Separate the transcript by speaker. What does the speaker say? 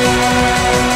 Speaker 1: Música